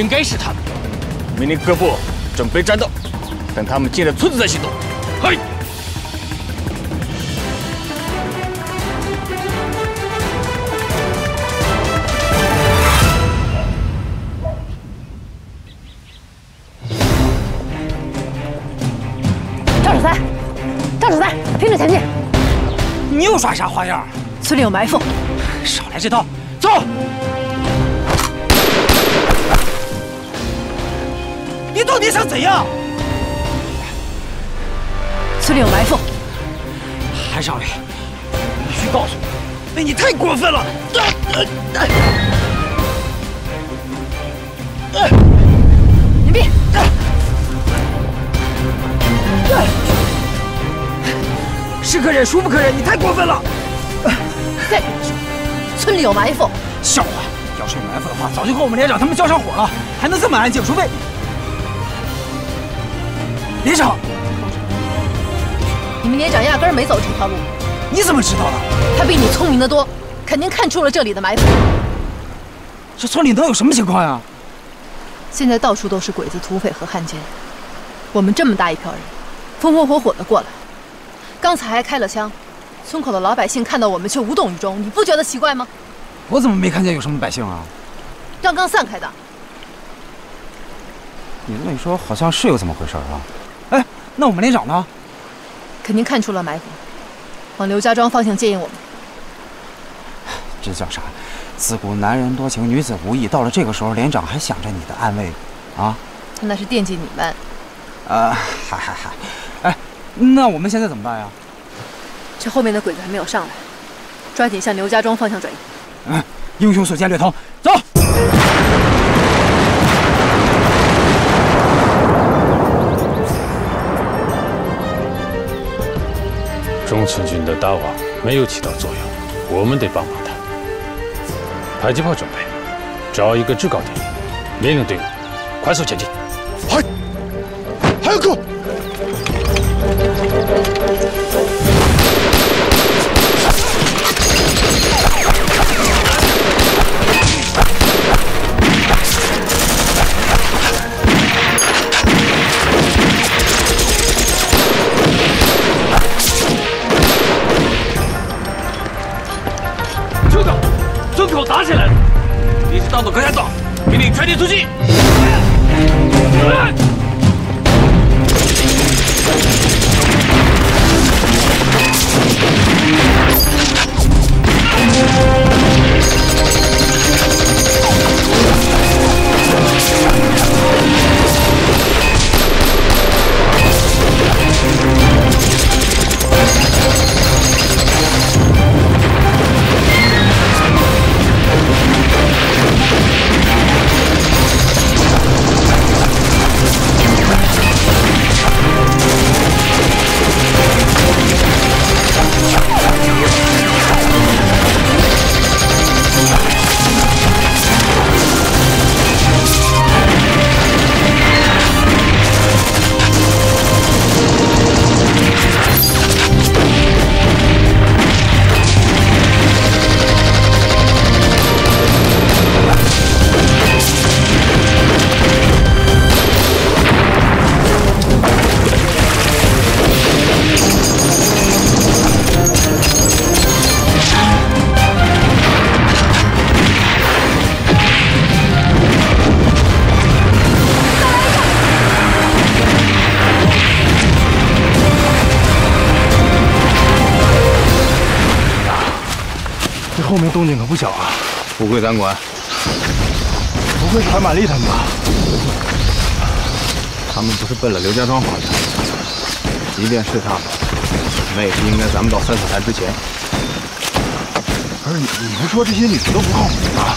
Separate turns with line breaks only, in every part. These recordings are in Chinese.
应该是他们。命令各部准备战斗，等他们进了村子再行动。嘿！
赵守三，赵守三，拼着前进！
你又耍啥花样？
村里有埋伏，
少来这套，走！到底想怎样？
村里有埋伏，
韩少尉，必须告诉我，哎，你太过分了！
隐蔽！
是可忍，孰不可忍！你太过分了！
再跟你说，村里有埋伏。
笑话！要是有埋伏的话，早就和我们连长他们交上火了，还能这么安静？除非连长，
你们连长压根儿没走这条路。
你怎么知道的？
他比你聪明得多，肯定看出了这里的埋伏。
这村里能有什么情况呀？
现在到处都是鬼子、土匪和汉奸，我们这么大一票人，风风火火的过来，刚才还开了枪，村口的老百姓看到我们却无动于衷，你不觉得奇怪吗？
我怎么没看见有什么百姓啊？
刚刚散开的。
你这么一说，好像是有这么回事啊。哎，那我们连长呢？
肯定看出了埋伏，往刘家庄方向接应我们。
这叫啥？自古男人多情，女子无意。到了这个时候，连长还想着你的安危，啊？
那是惦记你们。
啊，嗨嗨嗨！哎，那我们现在怎么办呀？
这后面的鬼子还没有上来，抓紧向刘家庄方向转移。
嗯，英雄所见略同，走。
中村军的大网没有起到作用，我们得帮帮他。迫击炮准备，找一个制高点，命令队伍快速前进。
嗨，还有个。
奔了刘家庄方向？即便是他们，那也是应该咱们到三四台之前。
不是你你不说这些女的都不靠谱吗？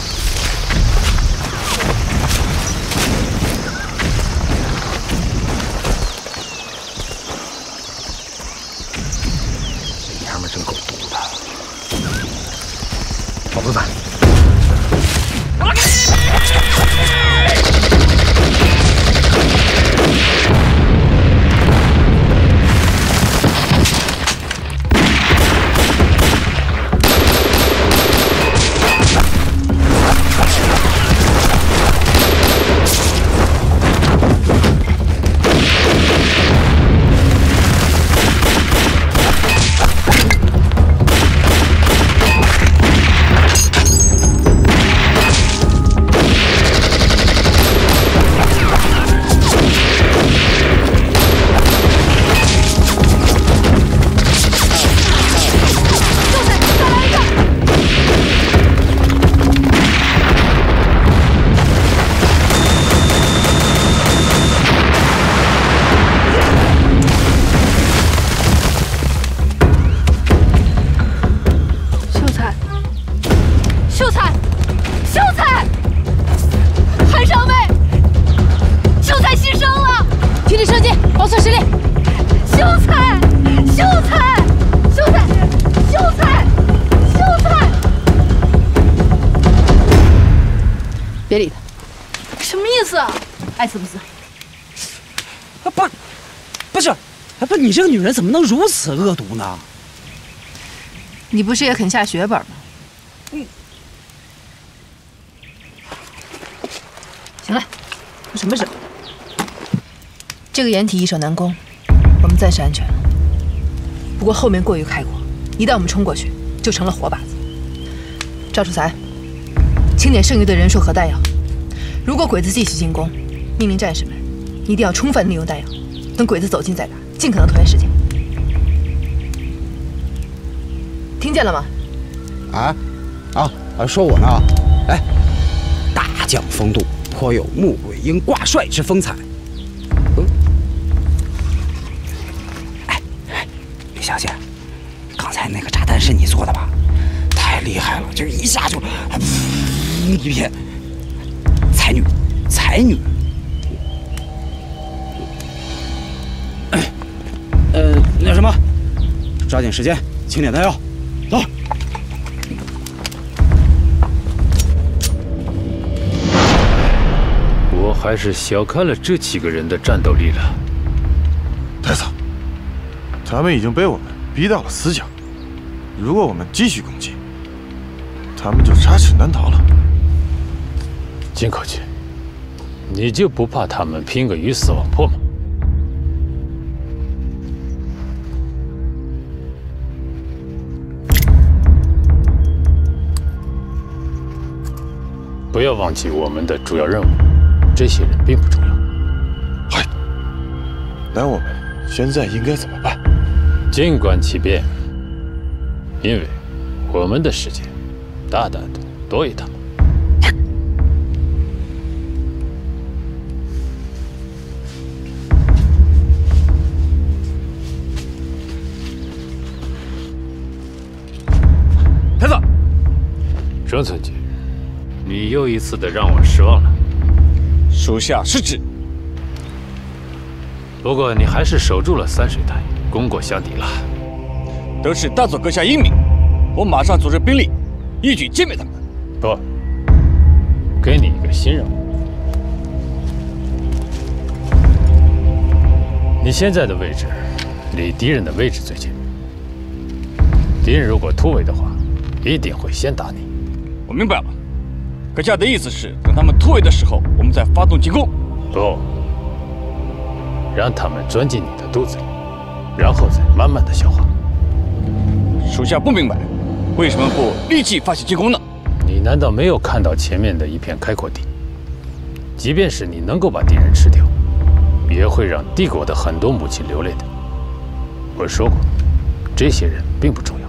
你这个女人怎么能如此恶毒呢？
你不是也肯下血本吗？嗯。行了，有什么事？这个掩体易守难攻，我们暂时安全了。不过后面过于开阔，一旦我们冲过去，就成了活靶子。赵楚才，清点剩余的人数和弹药。如果鬼子继续进攻，命令战士们一定要充分利用弹药，等鬼子走近再打，尽可能拖延时间。听见了吗？
啊，啊啊，说我呢？哎，大将风度，颇有穆桂英挂帅之风采。嗯，哎哎，李小姐，刚才那个炸弹是你做的吧？太厉害了，就一下就，一片，才女，才女。抓紧时间清点弹药。走。
我还是小看了这几个人的战斗力了。
太子，他们已经被我们逼到了死角，如果我们继续攻击，他们就插翅难逃了。
金口诀，你就不怕他们拼个鱼死网破吗？不要忘记我们的主要任务，这些人并不重要。
嗨，那我们现在应该怎么办？
静观其变，因为我们的时间大大的多于他们。
太子，
生存局。你又一次的让我失望了，
属下失职。
不过你还是守住了三水台，功过相抵了。
得是大佐阁下英明，我马上组织兵力，一举歼灭他们。
不，给你一个新任务。你现在的位置离敌人的位置最近，敌人如果突围的话，一定会先打你。
我明白了。阁下的意思是，等他们突围的时候，我们再发动进攻。
不，让他们钻进你的肚子里，然后再慢慢的消化。
属下不明白，为什么不立即发起进攻呢？
你难道没有看到前面的一片开阔地？即便是你能够把敌人吃掉，也会让帝国的很多母亲流泪的。我说过，这些人并不重要。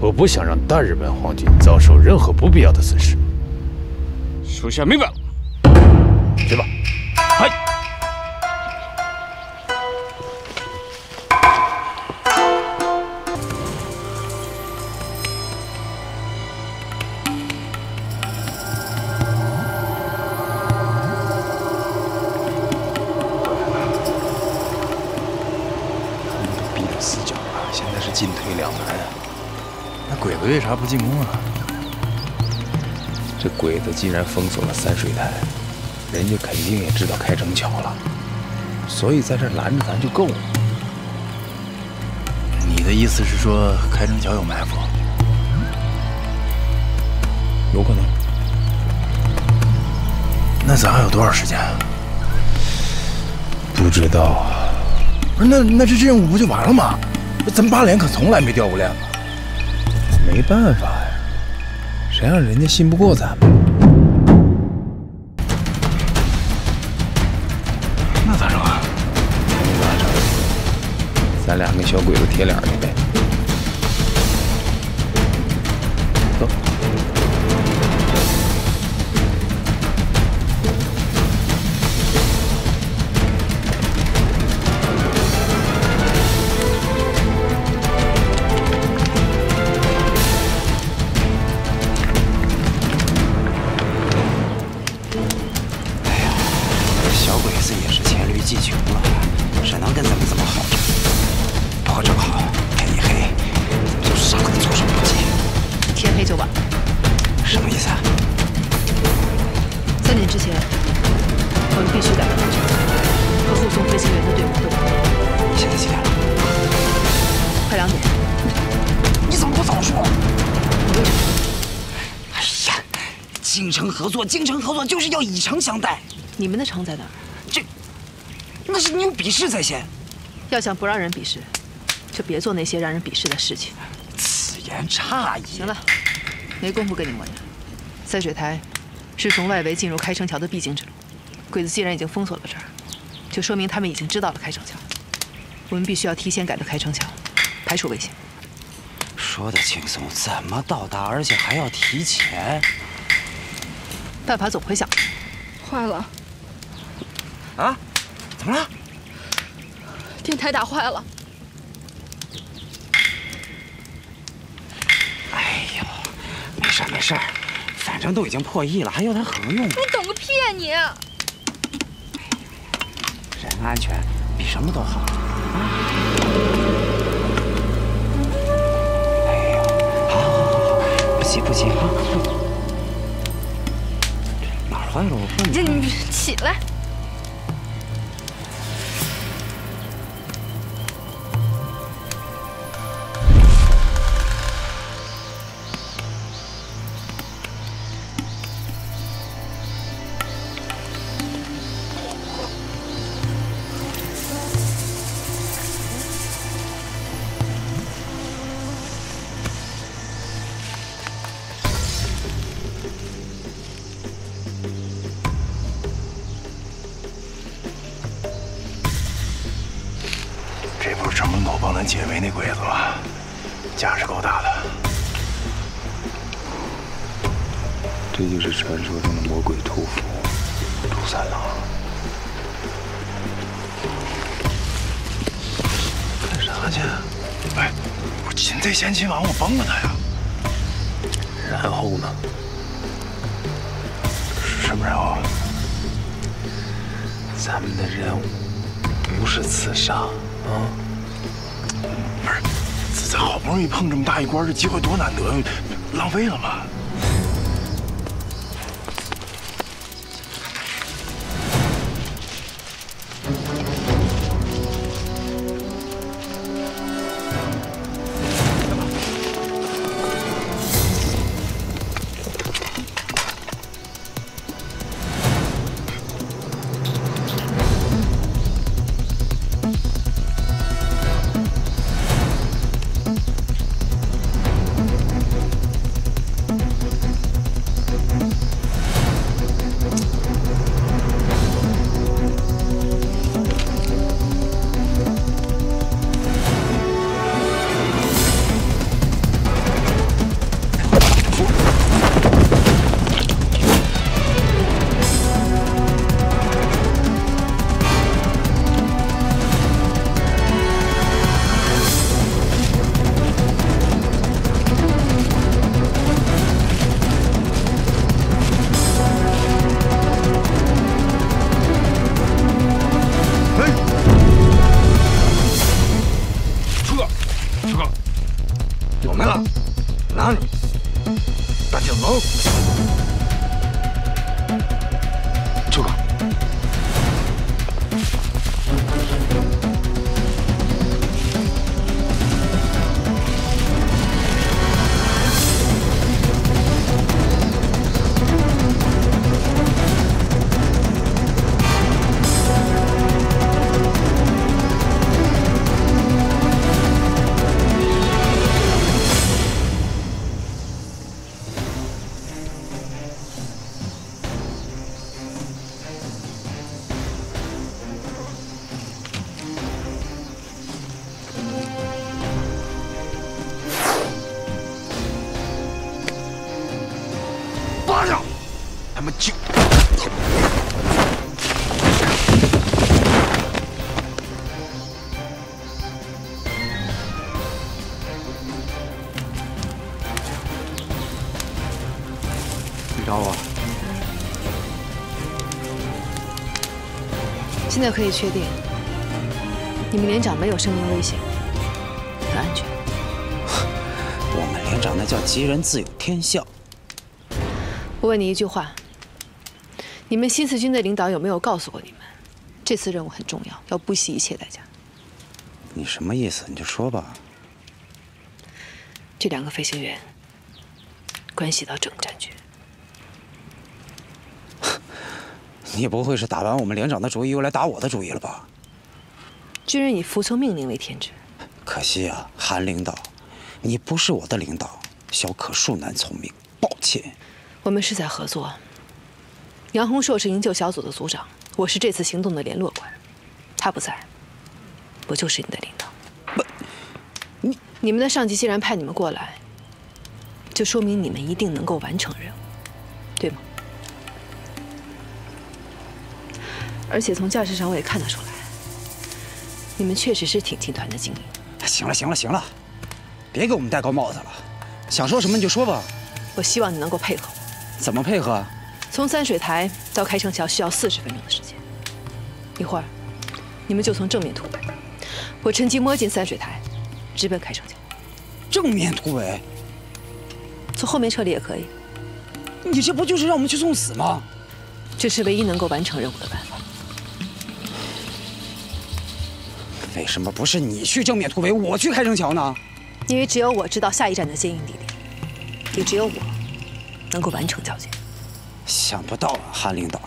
我不想让大日本皇军遭受任何不必要的损失。
属下明白了，
去吧。
嗨。
逼到死角了，现在是进退两难。那鬼子为啥不进攻啊？这鬼子既然封锁了三水台，人家肯定也知道开城桥了，所以在这拦着咱就够了。
你的意思是说开城桥有埋伏？
有可能。
那咱还有多少时间？
不知道啊。
不是，那那这任务不就完了吗？咱八连可从来没掉过链子。
没办法呀，谁让人家信不过咱们？
那咋整啊？
咋整？咱俩跟小鬼子贴脸去呗。
合作就是要以诚相待。
你们的诚在哪儿？
这，那是你有比试在先。
要想不让人鄙视，就别做那些让人鄙视的事情。
此言差矣。
行了，没工夫跟你磨叽。塞水台是从外围进入开城桥的必经之路，鬼子既然已经封锁了这儿，就说明他们已经知道了开城桥。我们必须要提前赶到开城桥，排除危险。
说的轻松，怎么到达，而且还要提前？
办法总会想。
坏了！
啊？怎么了？
电台打坏了。
哎呦，没事没事，反正都已经破译了，还要它何用？
你懂个屁啊你！
人安全比什么都好。哎呦，好，好，好，好，不急不急啊！你
起来！
擒贼先擒王，我帮了他呀。
然后呢？
什么然后？
咱们的任务不是刺杀啊！
不是，咱好不容易碰这么大一关，这机会多难得，浪费了吗？
在可以确定，你们连长没有生命危险，很安全。
我们连长那叫吉人自有天相。
我问你一句话：你们新四军的领导有没有告诉过你们，这次任务很重要，要不惜一切代价。
你什么意思？你就说吧。
这两个飞行员关系到整个战局。
你不会是打完我们连长的主意，又来打我的主意了吧？
军人以服从命令为天职。
可惜啊，韩领导，你不是我的领导。小可恕难从命，抱歉。
我们是在合作。杨洪硕是营救小组的组长，我是这次行动的联络官。他不在，我就是你的领导。
不，你
你们的上级既然派你们过来，就说明你们一定能够完成任务，而且从架势上我也看得出来，你们确实是挺集团的精英。
行了行了行了，别给我们戴高帽子了，想说什么你就说吧。
我希望你能够配合我。
怎么配合？
从三水台到开城桥需要四十分钟的时间，一会儿你们就从正面突围，我趁机摸进三水台，直奔开城桥。
正面突围？
从后面撤离也可以。
你这不就是让我们去送死吗？
这是唯一能够完成任务的办法。
为什么不是你去正面突围，我去开城桥呢？
因为只有我知道下一站的接应地点，也只有我能够完成交接。
想不到啊，韩领导，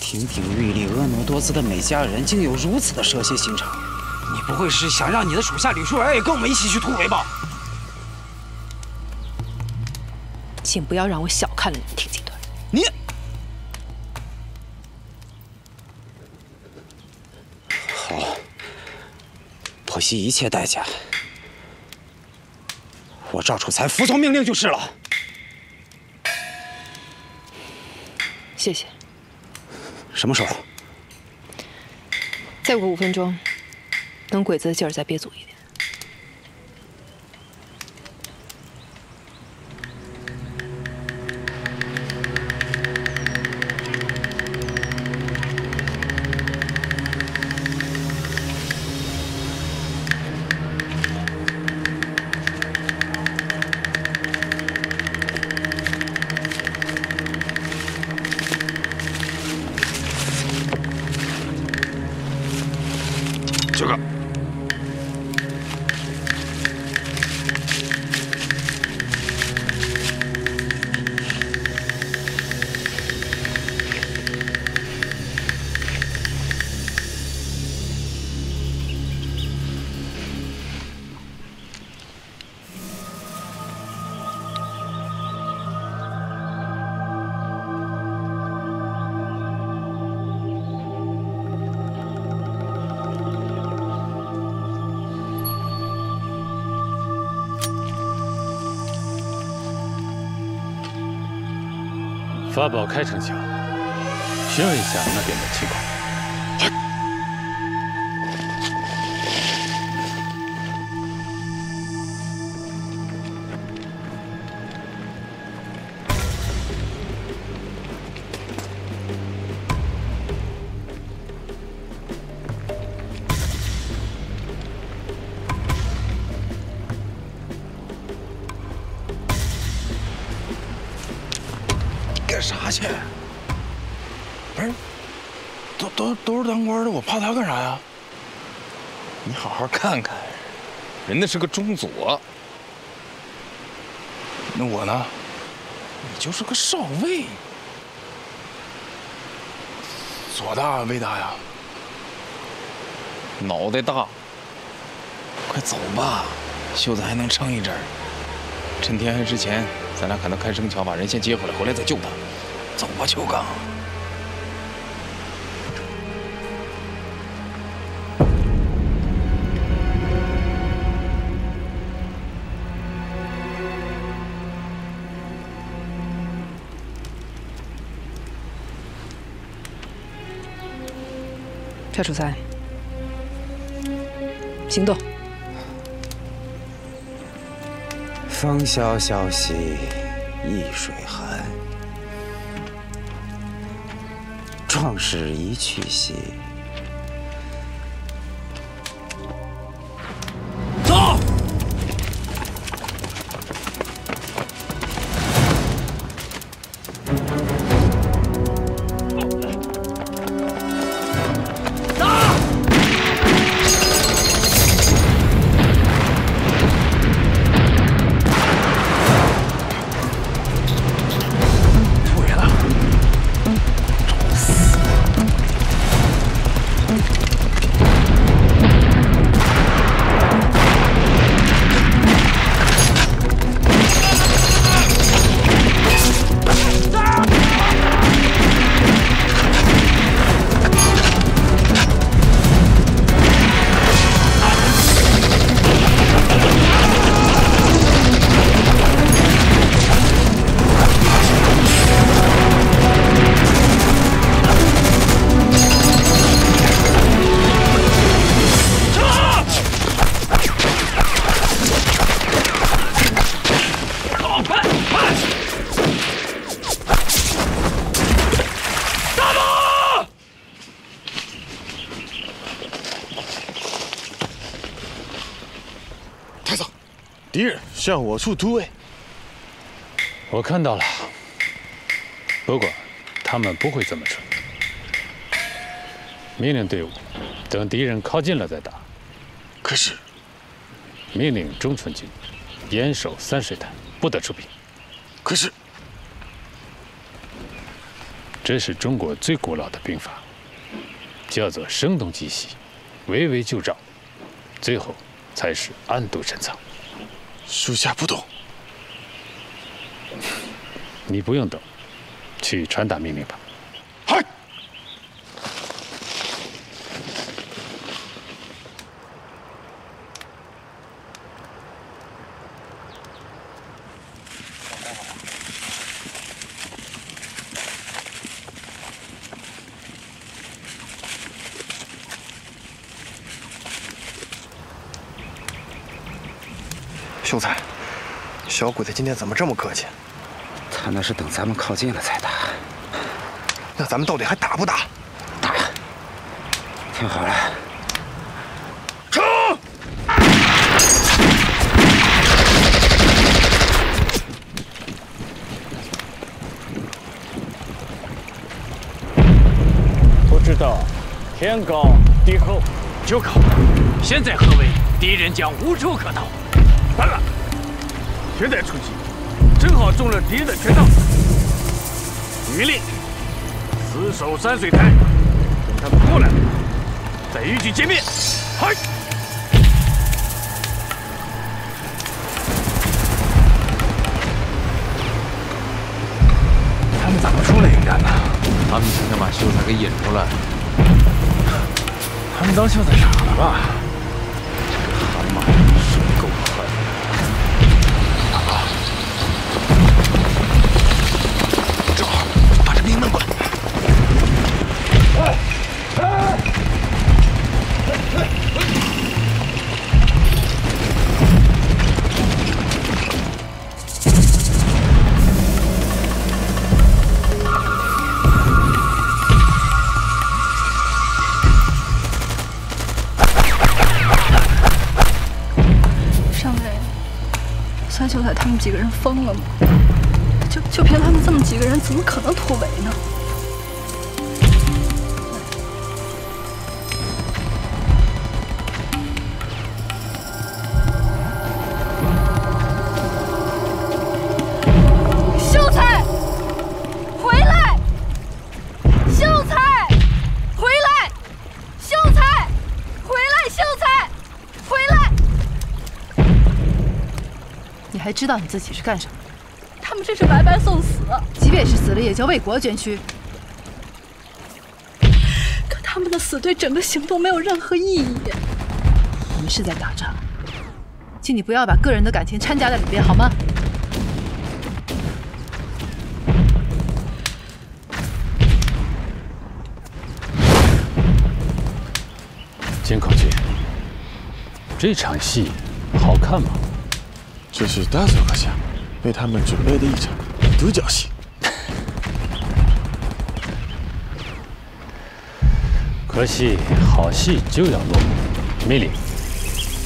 亭亭玉立、婀娜多姿的美佳人，竟有如此的蛇蝎心肠。你不会是想让你的属下吕淑儿也跟我们一起去突围吧？
请不要让我小看了你亭集
惜一切代价，我赵楚才服从命令就是了。
谢谢。
什么时候？
再过五分钟，等鬼子的劲儿再憋足一点。
大宝开城桥，询问一下那边的情况。
人家是个中佐，
那我呢？
你就是个少尉。
左大魏大呀？
脑袋大，
快走吧，袖子还能撑一阵儿。
趁天黑之前，咱俩赶到开生桥，把人先接回来，回来再救他。
走吧，秋刚。
夏楚才，行动！
风萧萧兮易水寒，壮士一去兮。
向我处突围。
我看到了，不过他们不会这么蠢。命令队伍，等敌人靠近了再打。
可是，
命令中村军严守三水潭，不得出兵。
可是，
这是中国最古老的兵法，叫做声东击西，围魏救赵，最后才是暗度陈仓。
属下不懂。
你不用懂，去传达命令吧。
嗨！
秀才，小鬼子今天怎么这么客气？
他那是等咱们靠近了才打。
那咱们到底还打不打？
打！听好了，
冲！
不知道天高地厚，
就靠现在何为，敌人将无处可逃。
完了，现在出击，正好中了敌人的圈套。余令死守山水台，等他们过来了，再一举歼灭。嗨！
他们怎么出来应战呢？他们想想把秀才给引出来。他们当秀才傻了吧？
疯了吗？就就凭他们这么几个人，怎么可能突围呢？
知道你自己是干什么的？
他们这是白白送死，
即便是死了，也叫为国捐躯。
可他们的死对整个行动没有任何意义。
我们是在打仗，请你不要把个人的感情掺加在里边，好吗？
金口诀，这场戏好看吗？
这是大佐阁下为他们准备的一场独角戏。
可惜好戏就要落幕。命令，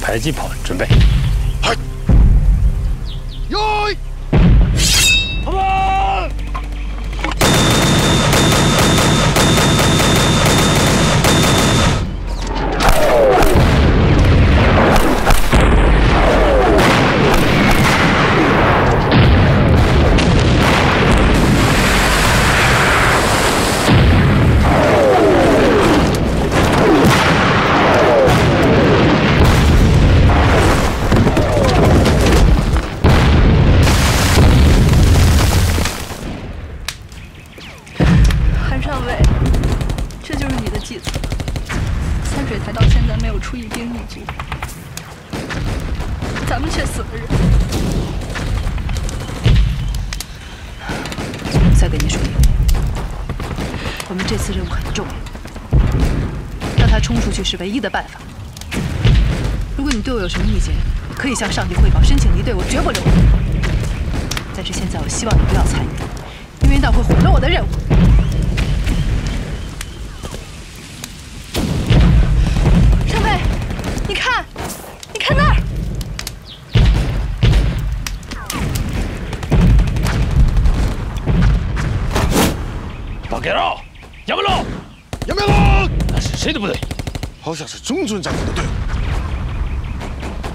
迫击炮准备。
三水台到现在没有出一兵一卒，咱们却死了人。
再跟你说一遍，我们这次任务很重要，让他冲出去是唯一的办法。如果你对我有什么意见，可以向上级汇报，申请离队，我绝不留你。但是现在，我希望你不要参与，因为那会毁了我的任务。
好像是中村战俘的队伍。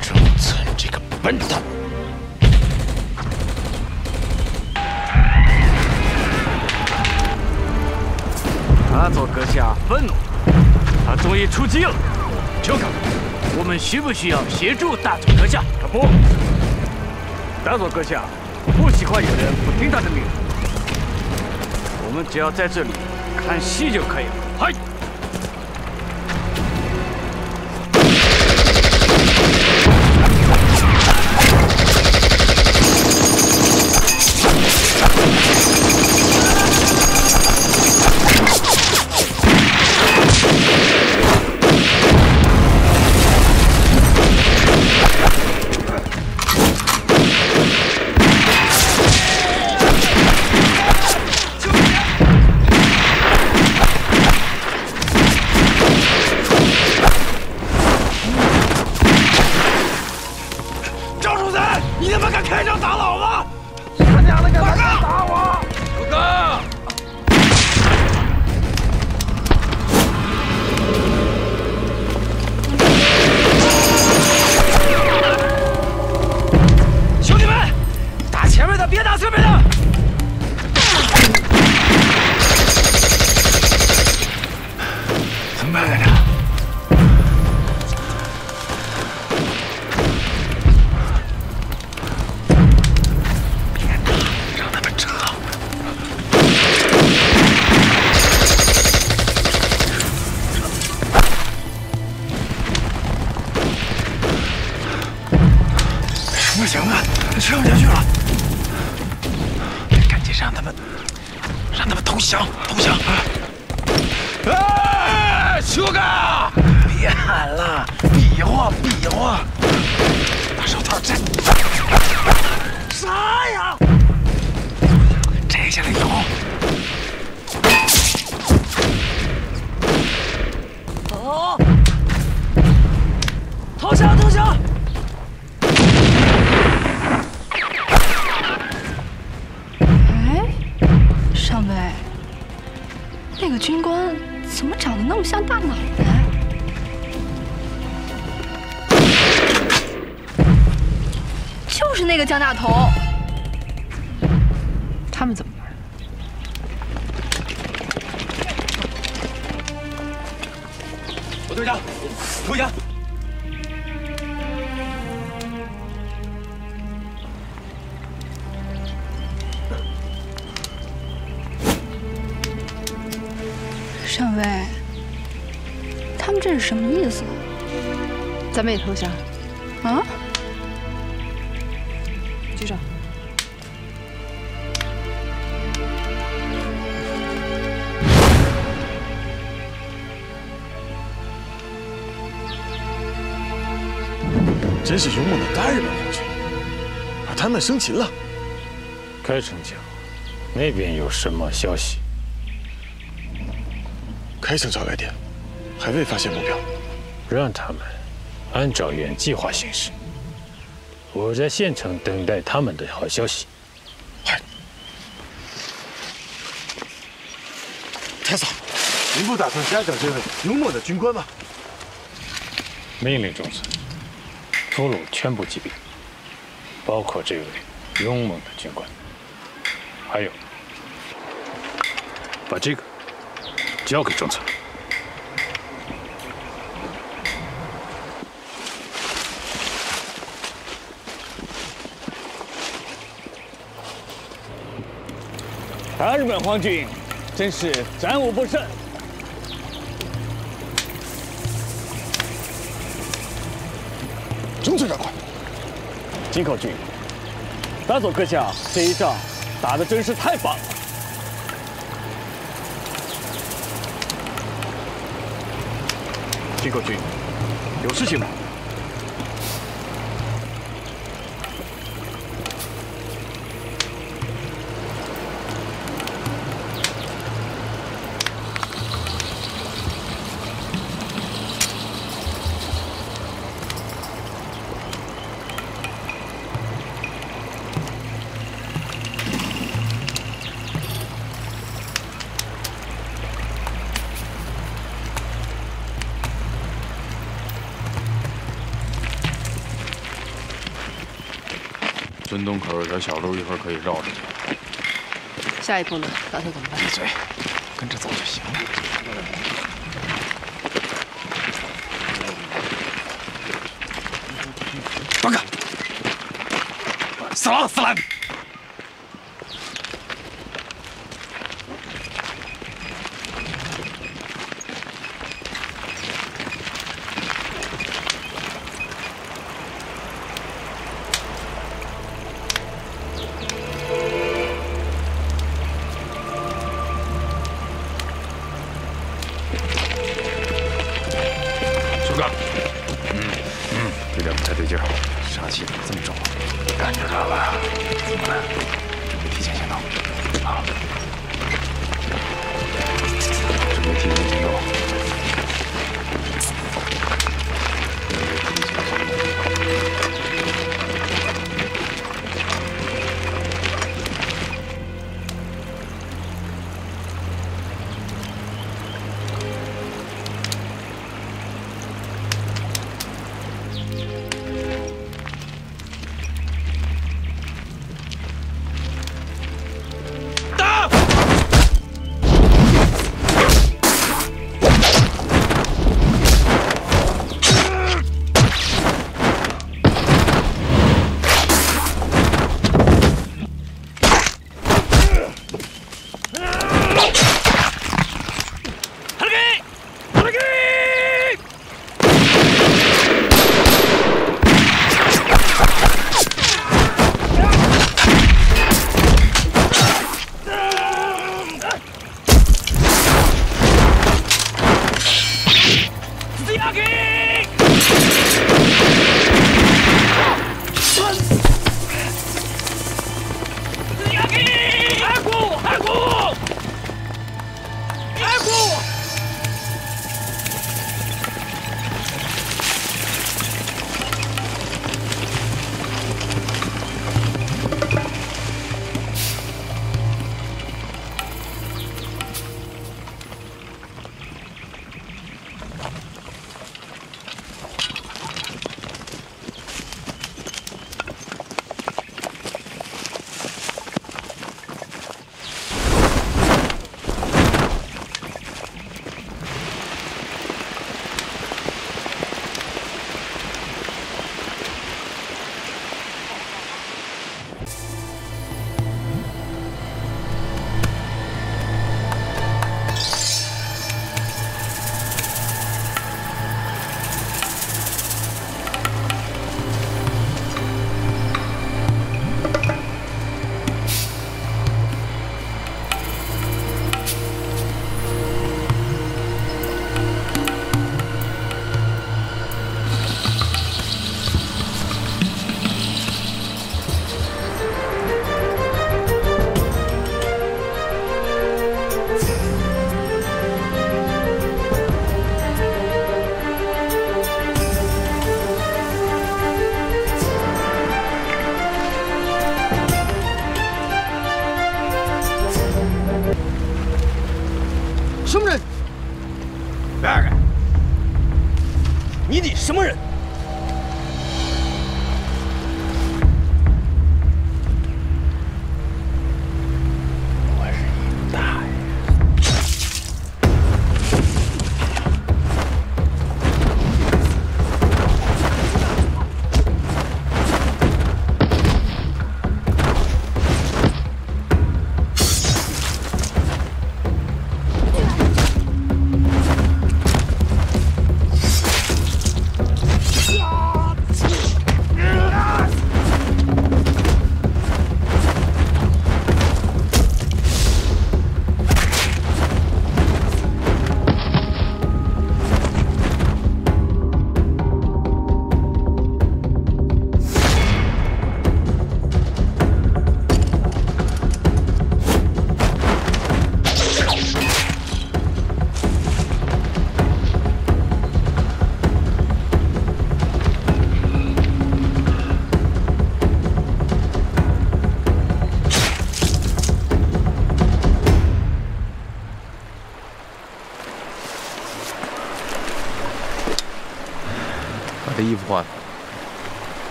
中村这个笨蛋！
大佐阁下愤怒，他终于出击了。
我们需不需要协助大佐阁下？
可不，大佐阁下不喜欢有人不听他的命令。我们只要在这里看戏就可以了。
嗨！
像大脑袋？就是那个江大头。
咱们也投降。
啊？
局长，
真是勇猛的大日本皇军，把他们生擒了。
开城墙那边有什么消息？
开城招来电，还未发现目标。
让他们按照原计划行事。我在县城等待他们的好消息。
太嫂，您不打算嘉奖这位勇猛的军官吗？
命令中村，俘虏全部击毙，包括这位勇猛的军官。还有，把这个交给中村。
大日本皇军真是战无不胜。
中村长官，
金口君，大佐阁下这一仗打的真是太棒了。金口君，有事情吗？
有条小路，一会儿可以绕出去。
下一步呢？打算怎么办？
闭嘴，跟着走就行了。报告，死了，死了！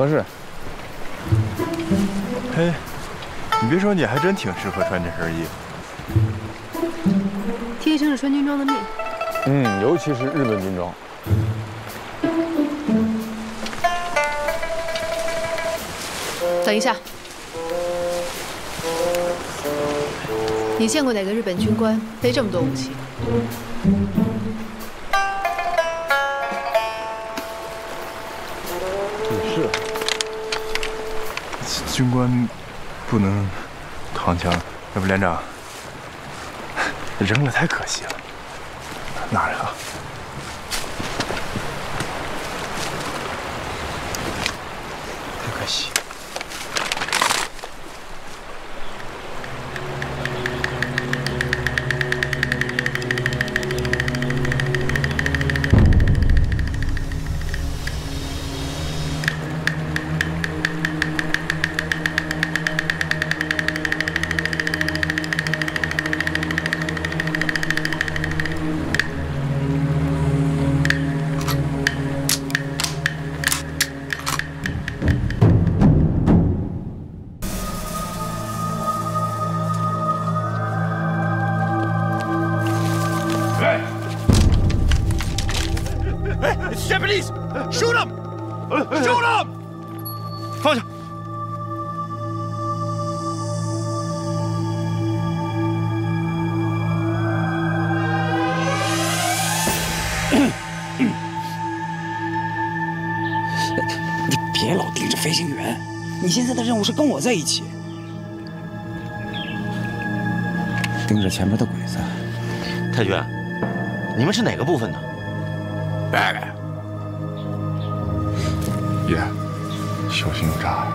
合适。
嘿，你别说，你还真挺适合穿这身衣服。
贴身是穿军装的命。
嗯，尤其是日本军装。
等一下，你见过哪个日本军官背这么多武器？
军官不能躺枪，要不连长 扔了太可惜了。拿着啊。
现在的任务是跟我在一起。盯着前面的鬼子。
太君，你们是哪个部分的？
爷，小心有诈。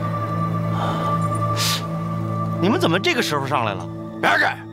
你们怎么这个时候上来了？别改！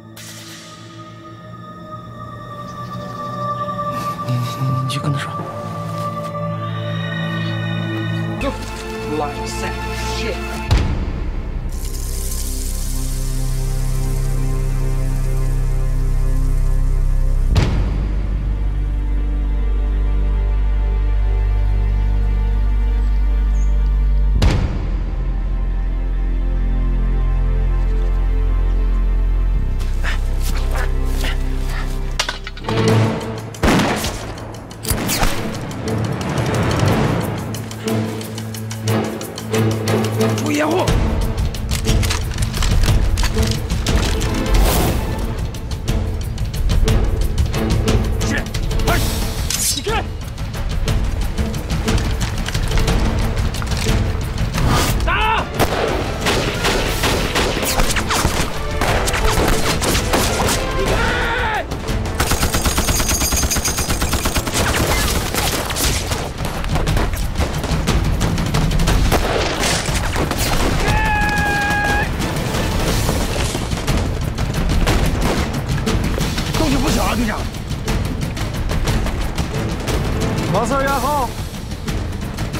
老四押后，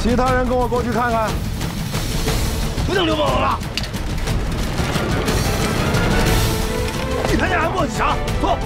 其他人跟我过去看看。
不能留我了！你看见还磨叽啥？走！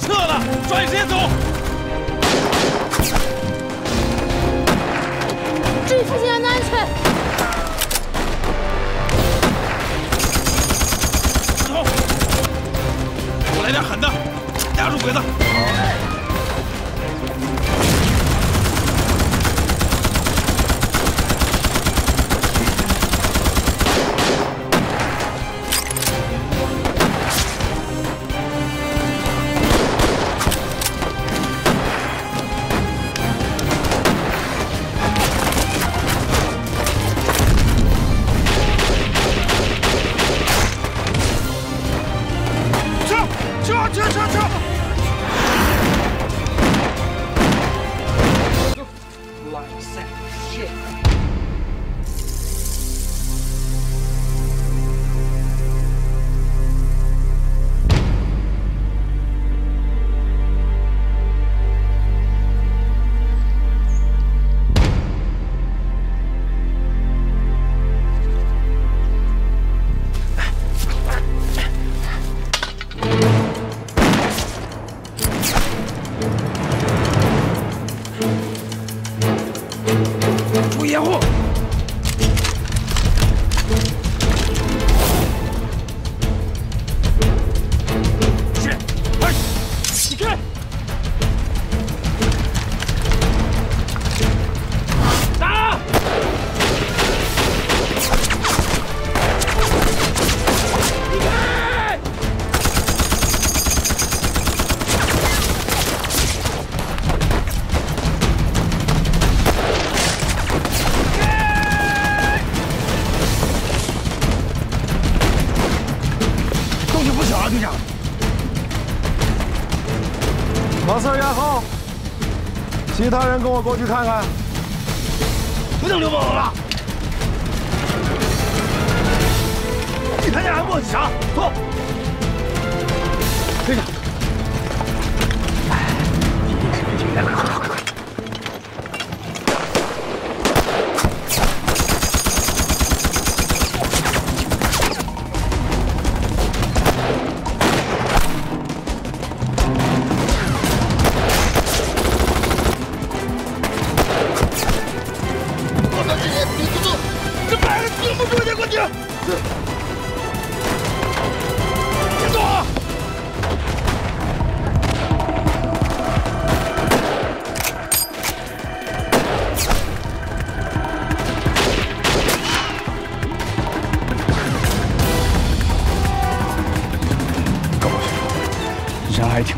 撤了抓紧时间走
注意附近人的安全
走。给我来点狠的压住鬼子。
其他人跟我过去看看，
不能留我了。
人
还挺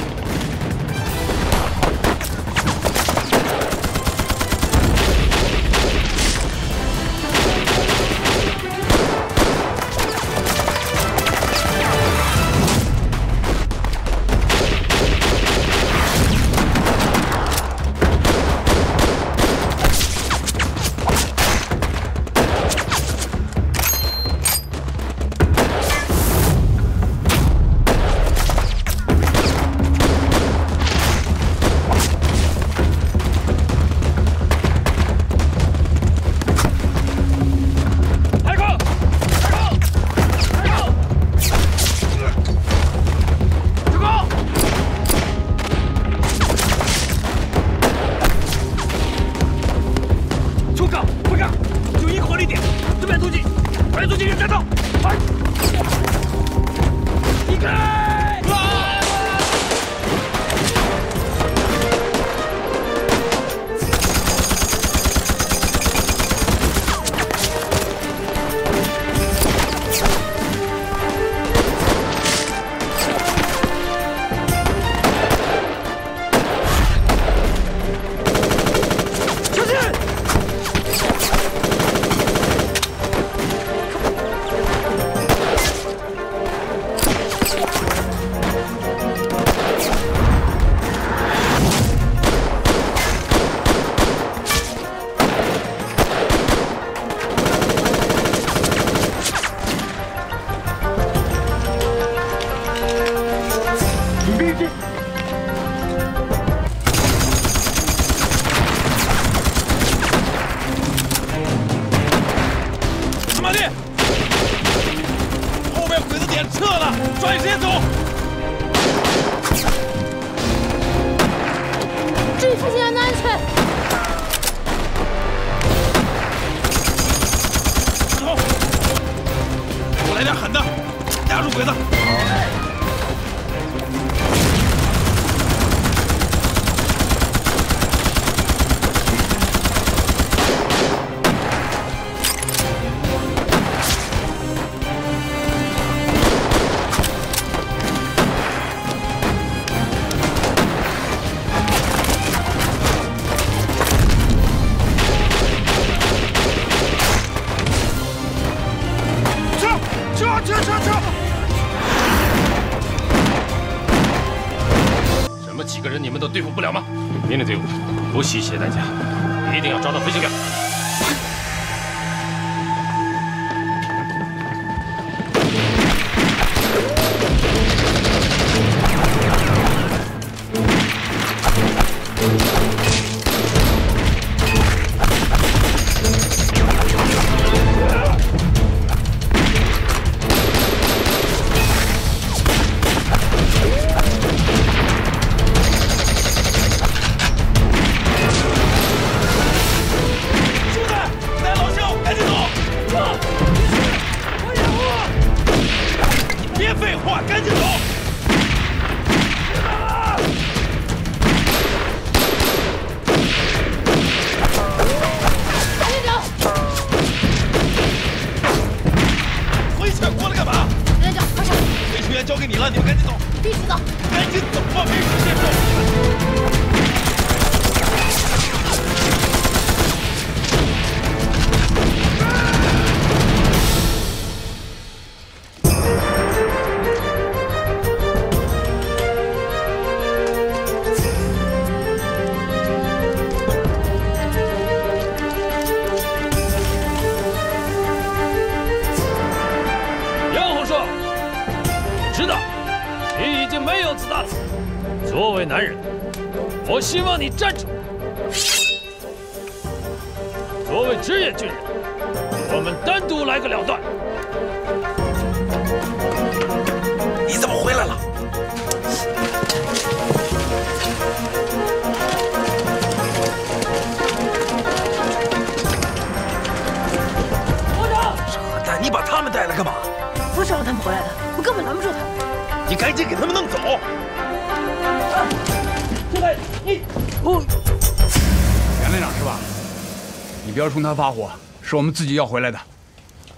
他
发火，是我们自己要回来的。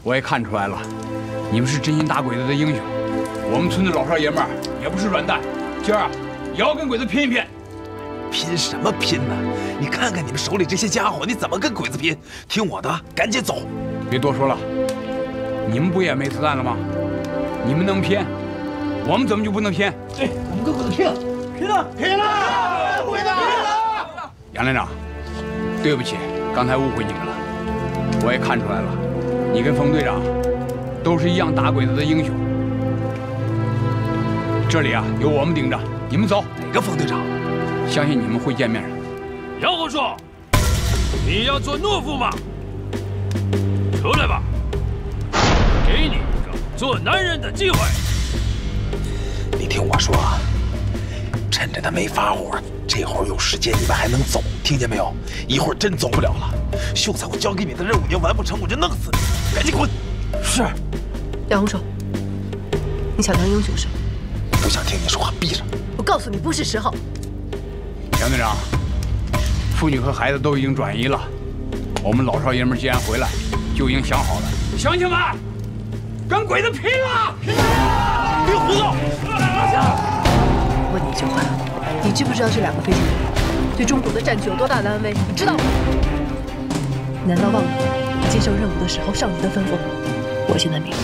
我也看出来了，你们是真心打鬼子的英雄。我们村的老少爷们儿也不是软蛋，今儿啊也要跟鬼子拼一拼。
拼什么拼呢？你看看你们手里这些家伙，你怎么跟鬼子拼？听我的，赶紧走！
别多说了，你们不也没子弹了吗？你们能拼，我们怎么就不能拼？
对，我们跟鬼子拼了，拼了，拼了，鬼子拼了！
杨连长，对不起，刚才误会你们了。我也看出来了，你跟冯队长都是一样打鬼子的英雄。这里啊有我们顶着，你们走。
哪个冯队长？
相信你们会见面的。
杨红说：“你要做懦夫吗？出来吧，给你一个做男人的机会。
你听我说啊，趁着他没发火，这会儿有时间，你们还能走，听见没有？一会儿真走不了了。秀才，我交给你的任务，你要完不成，我就弄死你！赶紧滚！
是。杨红手，你想当英雄是吗？
不想听你说话，闭上。
我告诉你，不是时候。
杨队长，妇女和孩子都已经转移了，我们老少爷们既然回来，就已经想好了，乡亲们，跟鬼子拼了！拼了！
别胡闹！
问你一句话，你知不知道这两个飞行员对中国的战局有多大的安危？你知道吗？难道忘了接受任务的时候上级的吩咐？我现在
明白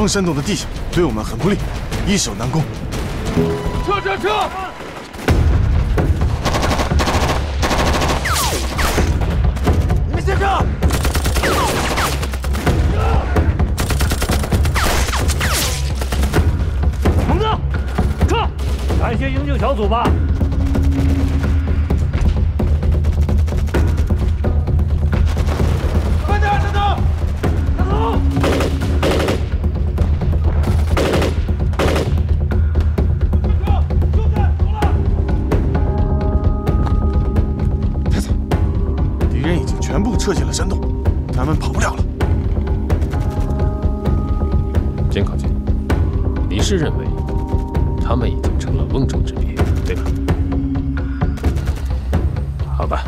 前锋煽动的地形对我们很不利，易守难攻。
撤撤撤！
敌人已经全部撤进了山洞，咱们跑不了了。
监考军，你是认为他们已经成了瓮中之鳖，对吧？好吧，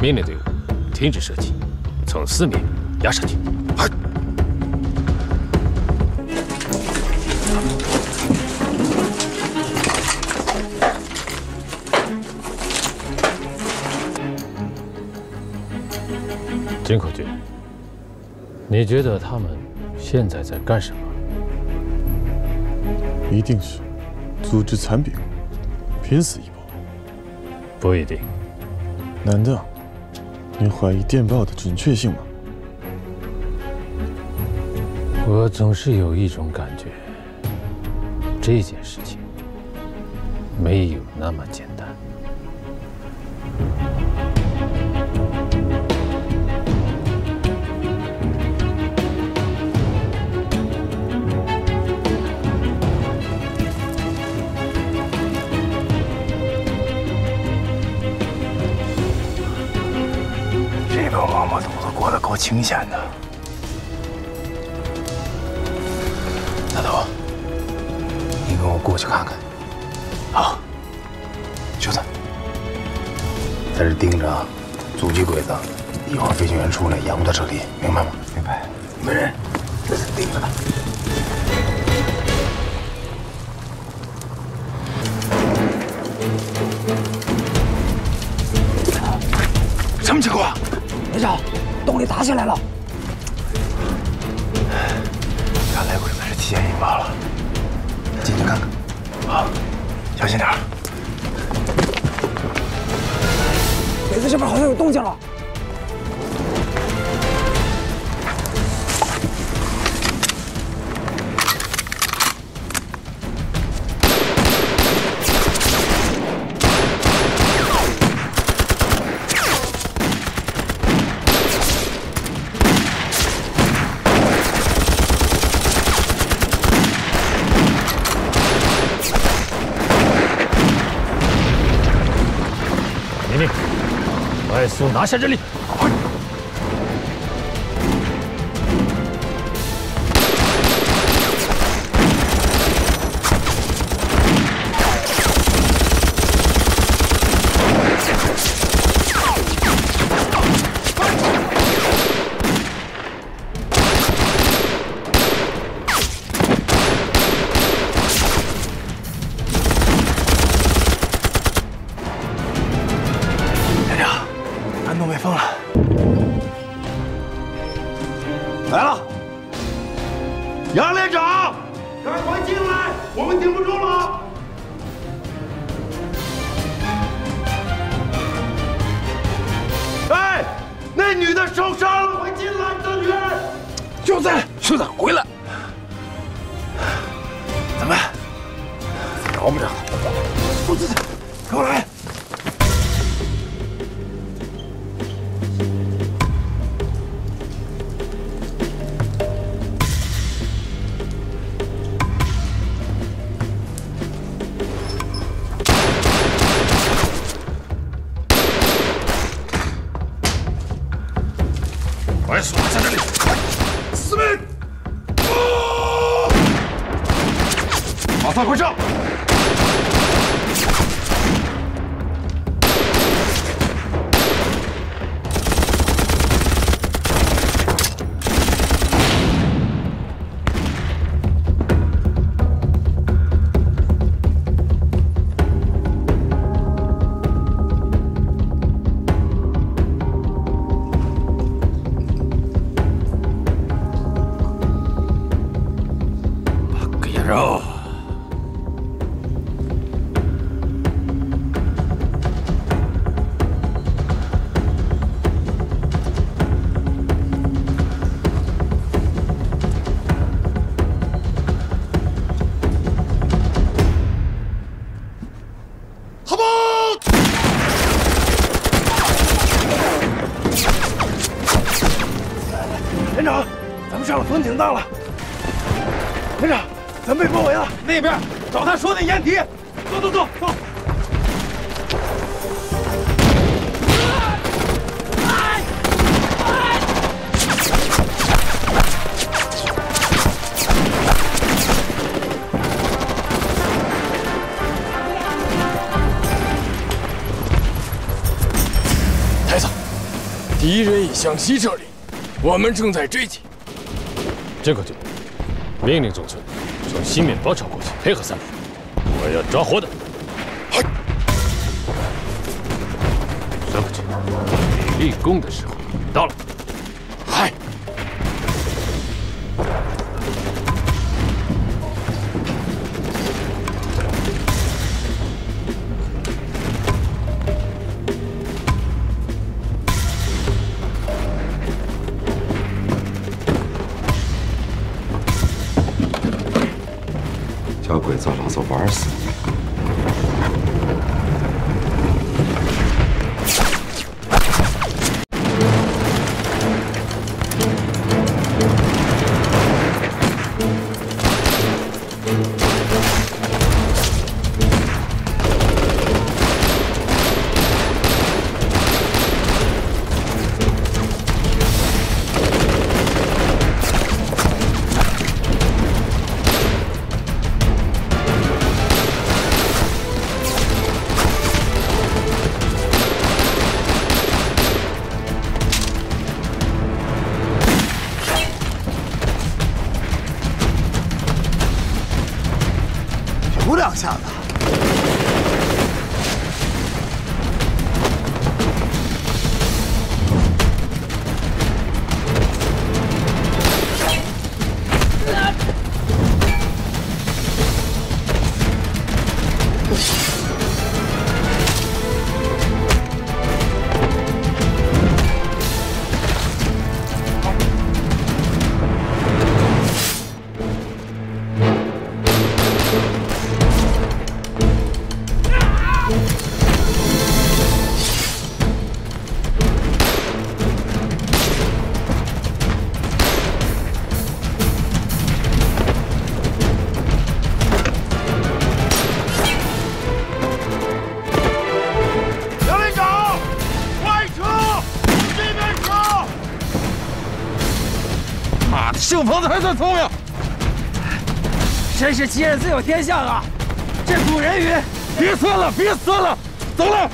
命令队伍停止射击，从四面压上去。你觉得他们现在在干什么？
一定是组织残兵，拼死一搏。
不一定。
难道你怀疑电报的准确性吗？
我总是有一种感觉，这件事情没有那么简单。
过得够清闲的。大头，你跟我过去看看。好，就在，在这盯着阻击鬼子，一会儿飞行员出来掩护他撤离，明白吗？
下？来
了。
速拿下这里！
安东被封了，
来了，杨连长，赶快进来，我们顶不住了。哎，那女的受伤了，快进来，郑宇。
秀才，秀才，回来！
怎么办？
饶不着！
我这，跟我来。
向西撤离，我们正在追击。
这个就命令总村从西面包抄过去，配合三浦。我要抓活的。三个军立功的时候
算聪明，
真是吉人自有天相啊！这古人云：
别算了，别算了，走了，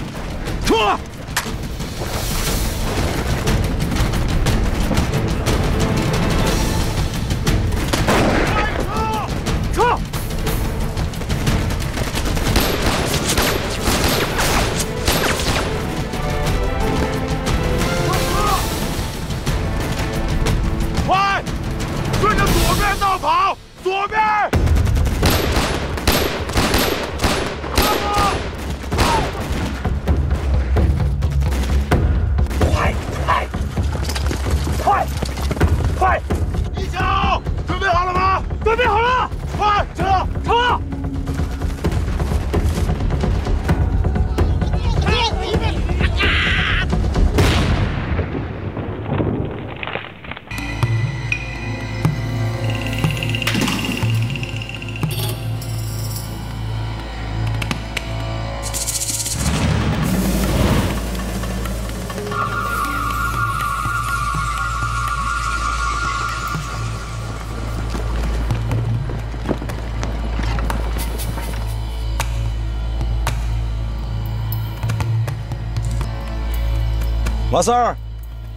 马三儿，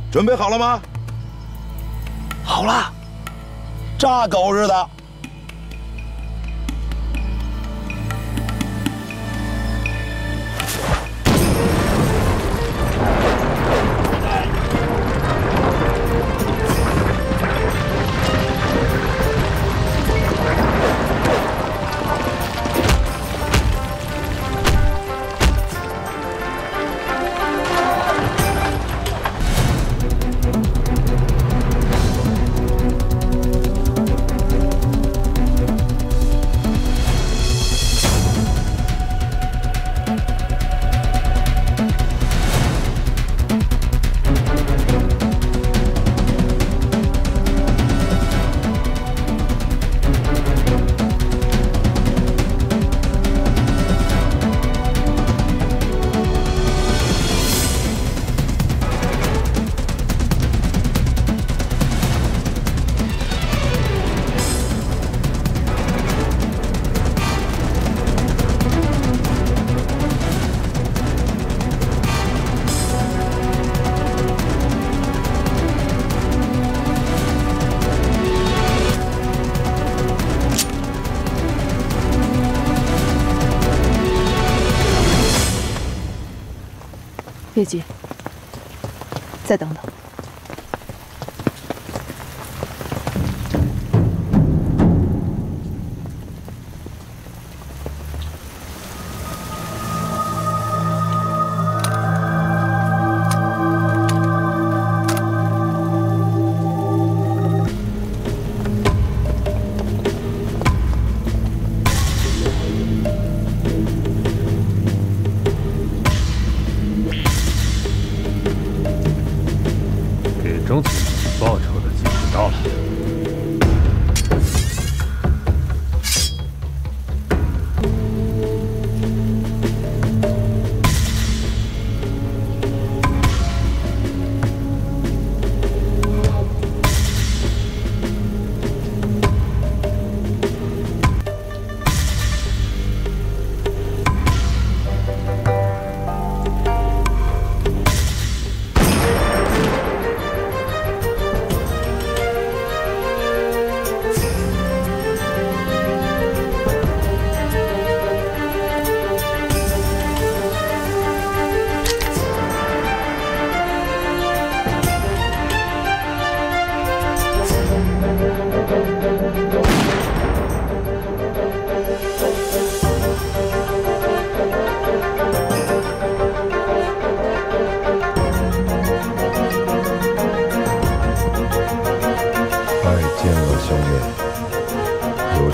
准备好了吗？
好了，炸狗日的！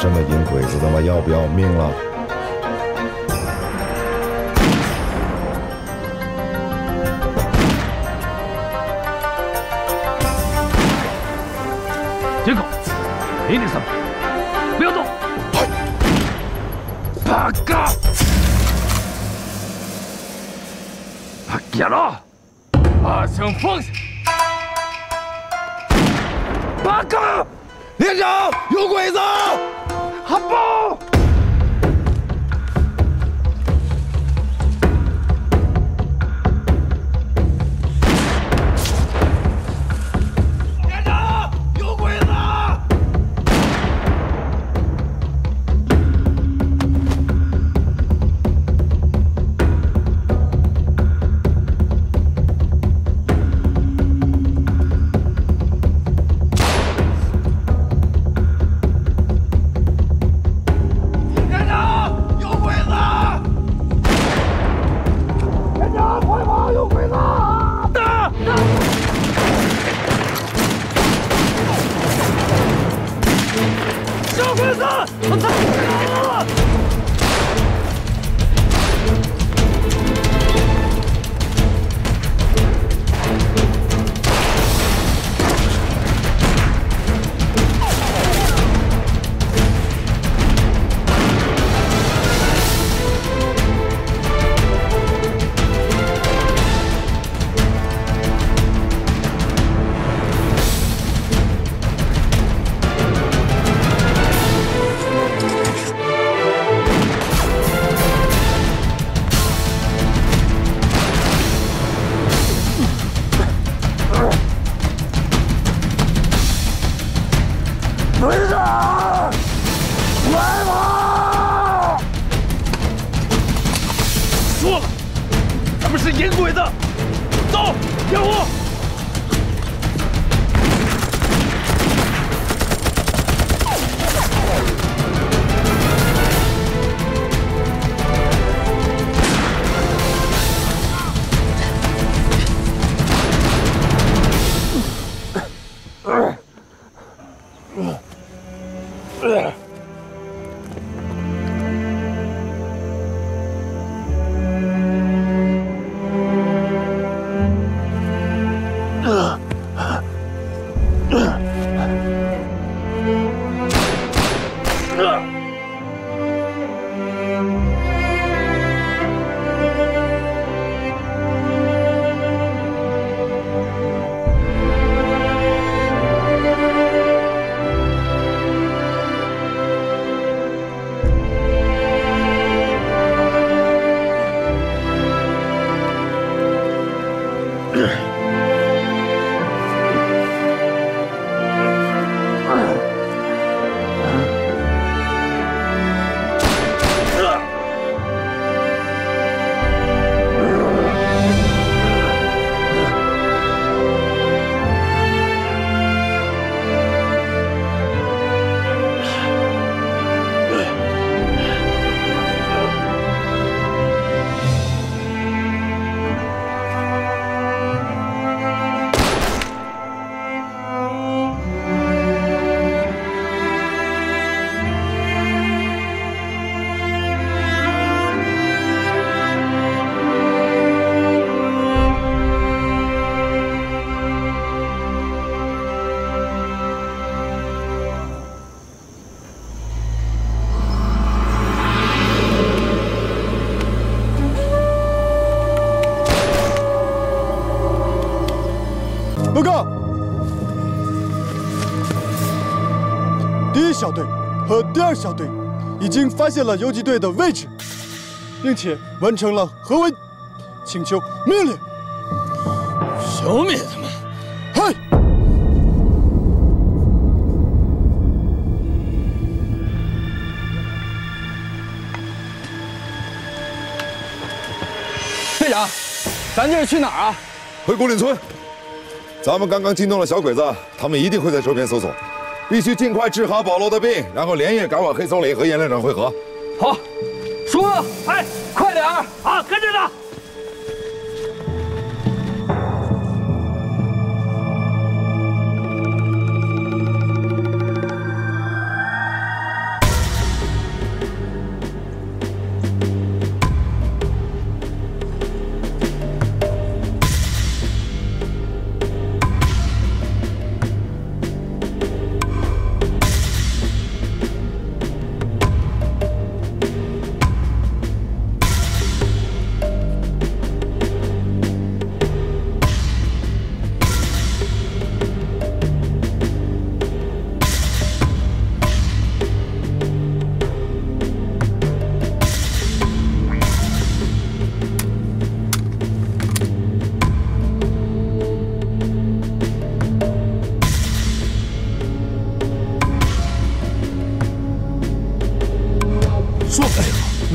这么阴鬼子的吗？要不要命了？
接口，给你三百，不要动。八嘎！把给了，把枪放下。八嘎！连长，有鬼子！
阿
发现了游击队的位置，并且完成了合围请求命令。
消灭他们！
嘿！
队长，咱这是去哪儿啊？
回古岭村。咱们刚刚惊动了小鬼子，他们一定会在周边搜索，必须尽快治好保罗的病，然后连夜赶往黑松林和严连长会合。
好，说，哎，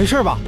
没事吧？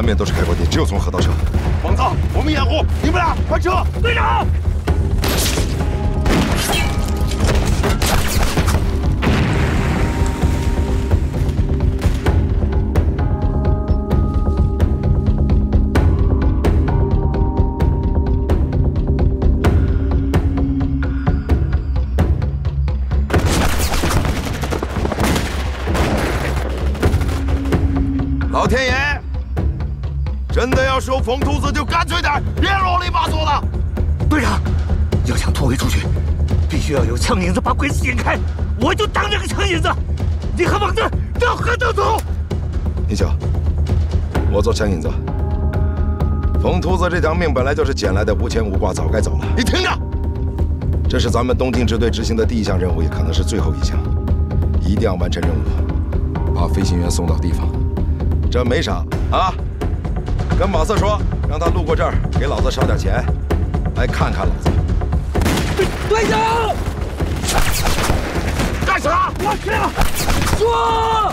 三面都是开阔地，只有从河道撤。
王子，我们掩护，你们俩快撤！队长。
枪影子把鬼子引开。我就当这个枪引子，你和王队到河道走。
你瞧，我做枪引子。冯秃子这条命本来就是捡来的，无牵无挂，早该走了。你听着，这是咱们东进支队执行的第一项任务，也可能是最后一项，一定要完成任务，把飞行员送到地方。这没啥啊，跟马四说，让他路过这儿，给老子烧点钱，来看看老子。
队长？我去了，说，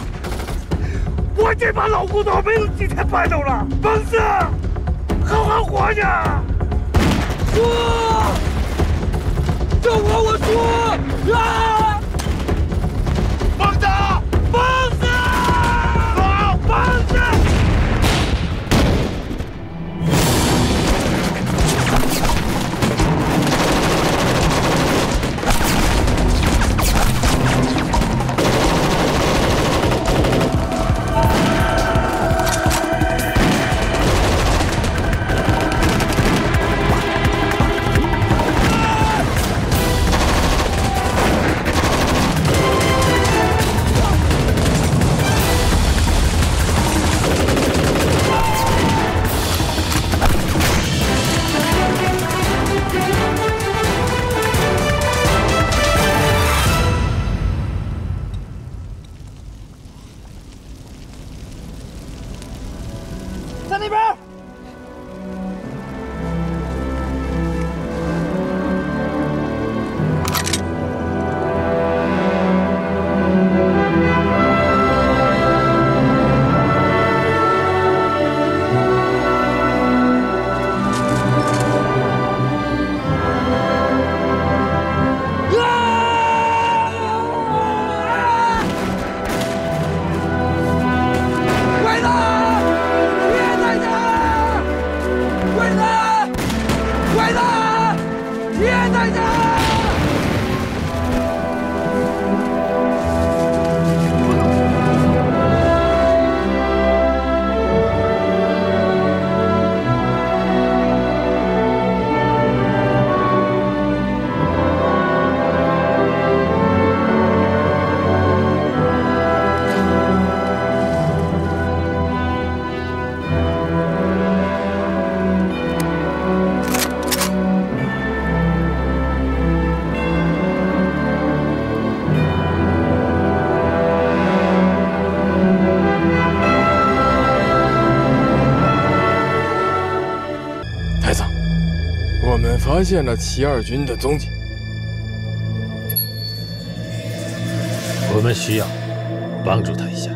我这把老骨头没有几天搬走了，疯子，好好活着。说，这话我说啊，
发现了齐二军的踪迹。
我们需要帮助他一下。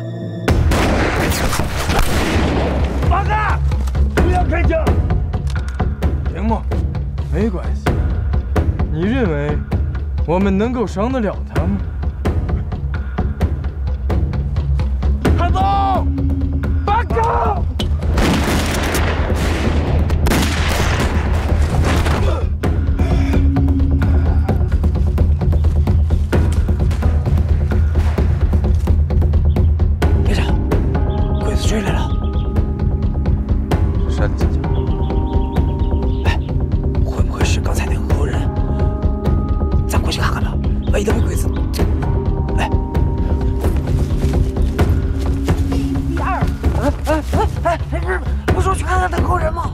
八哥，不要开枪！
屏幕，没关系。你认为我们能够伤得了他吗？
不是，不说去看看他勾人吗？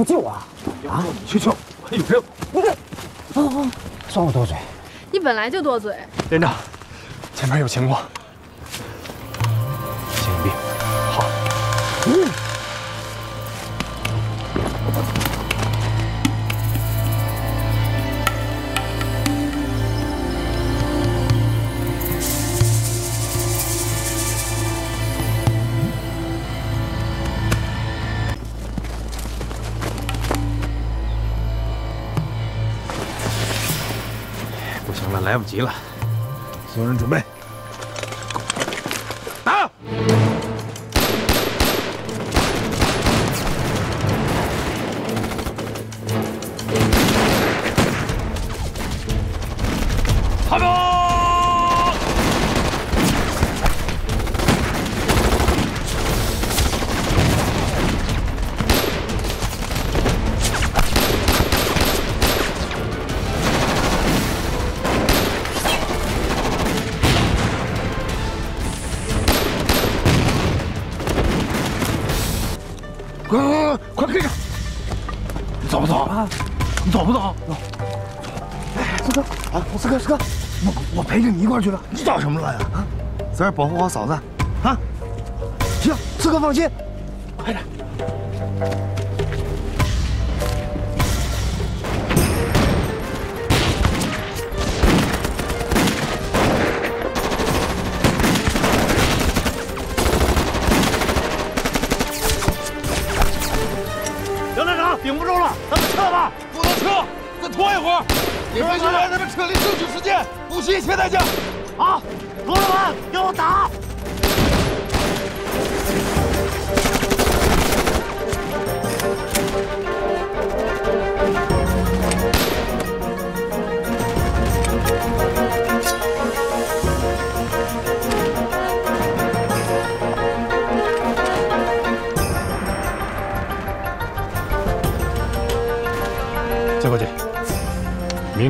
不
救啊？啊，
去救，我还有任务。
你这，哦哦，算我多嘴。
你本来就多嘴。
连长，前面有情况。
不行了，来不及了，所有人准备。
快跟上！你走不走啊？你走不走？
哎，四哥啊，四哥，四哥，我我陪着你一块去吧。
你找什么乱呀？
啊，在这保护好嫂子啊。行，四哥放心。
快点。儿。你必须让他们撤离，争取时间，不惜一切代价。
好，同志们，给我打！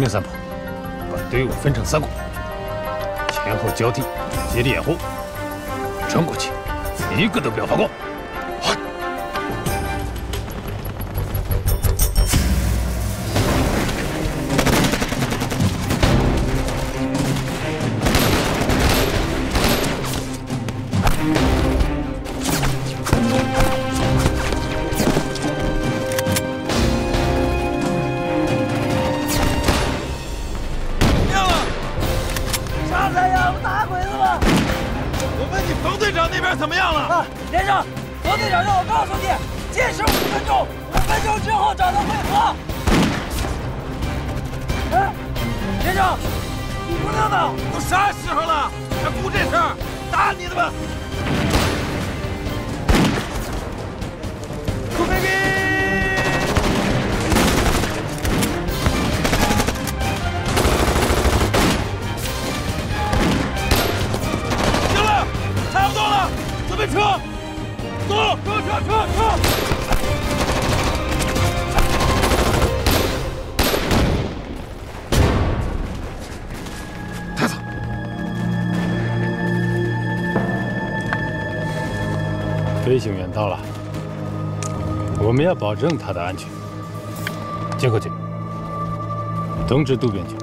命令三炮，把队伍分成三股，前后交替，接力掩护，冲过去，一个都不要放过。要保证他的安全。监口军，通知渡边军，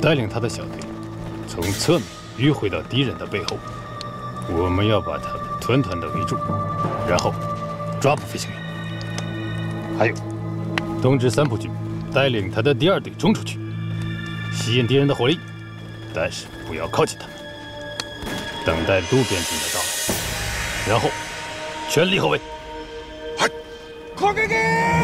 带领他的小队。从侧面迂回到敌人的背后，我们要把他们团团的围住，然后。抓捕飞行员。还有，通知三浦军，带领他的第二队冲出去，吸引敌人的火力，但是不要靠近他们，等待渡边军的到来，然后。全力合围，
快给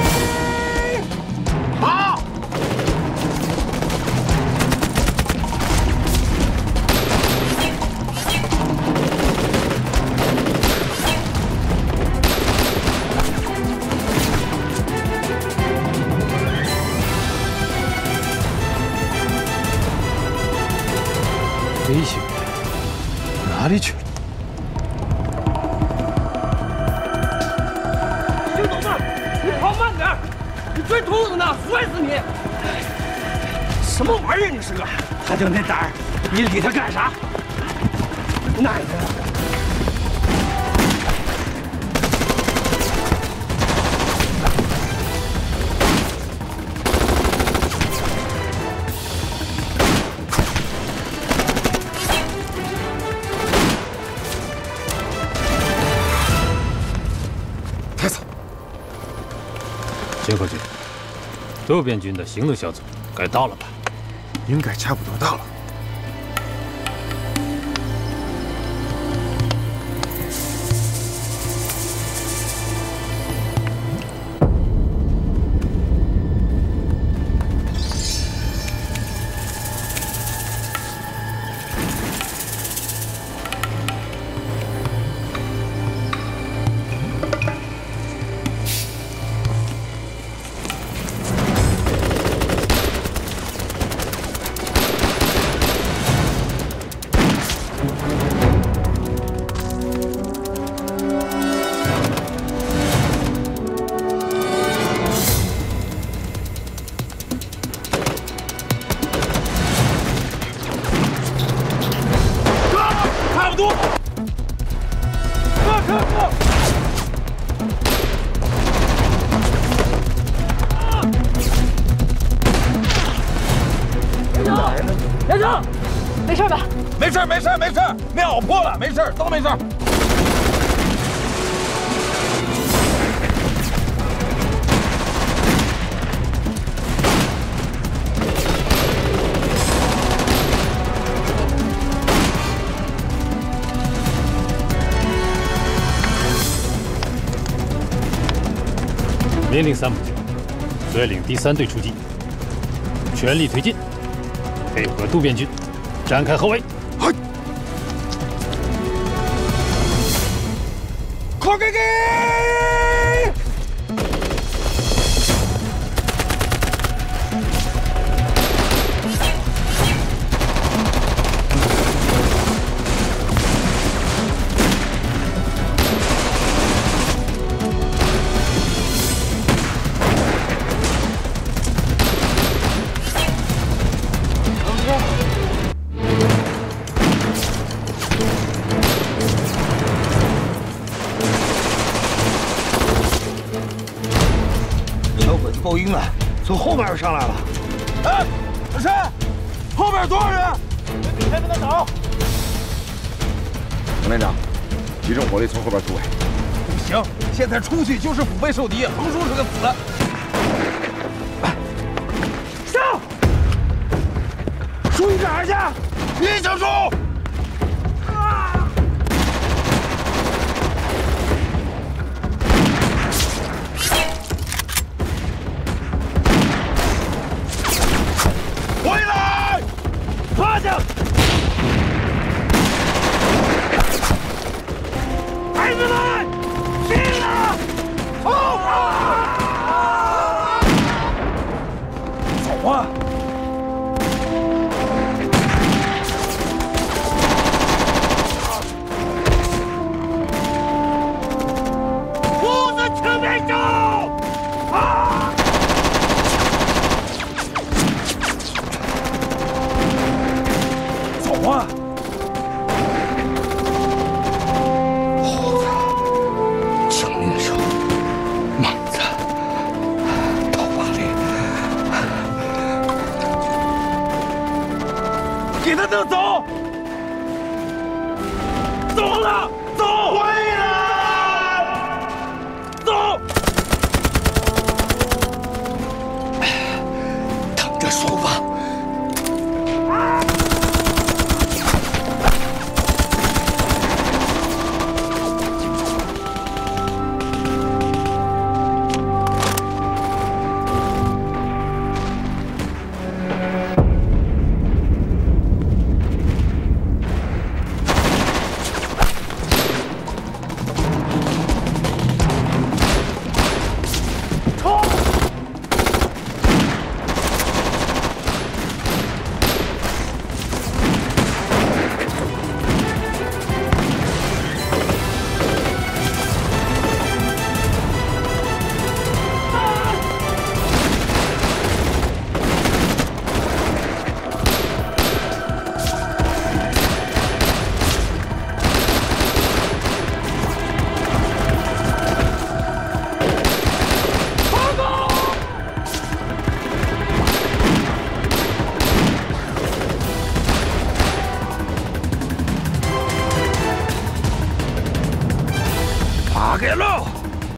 周边军的行动小组该到了吧？
应该差不多到了。
命令三部军率领第三队出击，全力推进，配合渡边军展开合围。
快从后面上来了。哎，老陈，后边多少人？你先跟他找。
杨连长，集中火力从后边突围。
不行，现在出去就是腹背受敌，横竖是个死。
上！注意点儿去，你小猪。